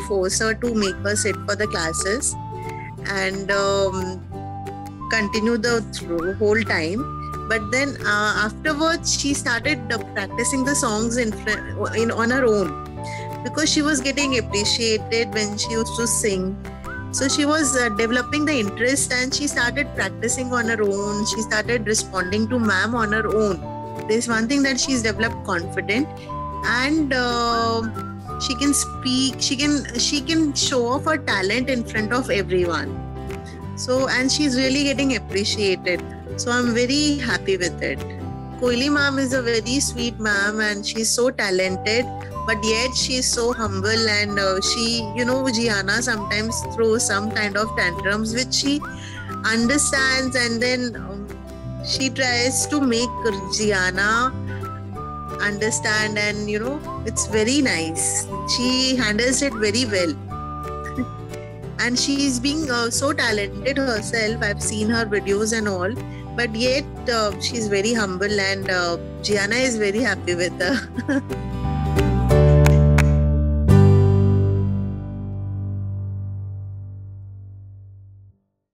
force her to make her sit for the classes and um, continue the whole time. But then uh, afterwards she started uh, practicing the songs in, in on her own because she was getting appreciated when she used to sing. So she was uh, developing the interest and she started practicing on her own. She started responding to ma'am on her own. There's one thing that she's developed confident and uh, she can speak she can she can show off her talent in front of everyone. So and she's really getting appreciated. So i'm very happy with it. Koili ma'am is a very sweet ma'am and she's so talented but yet she's so humble and uh, she you know Jiyaana sometimes throws some kind of tantrums which she understands and then um, she tries to make Jiyaana understand and you know it's very nice. She handles it very well. And she's being uh, so talented herself. I've seen her videos and all. But yet uh, she's very humble and uh, Jiyaana is very happy with her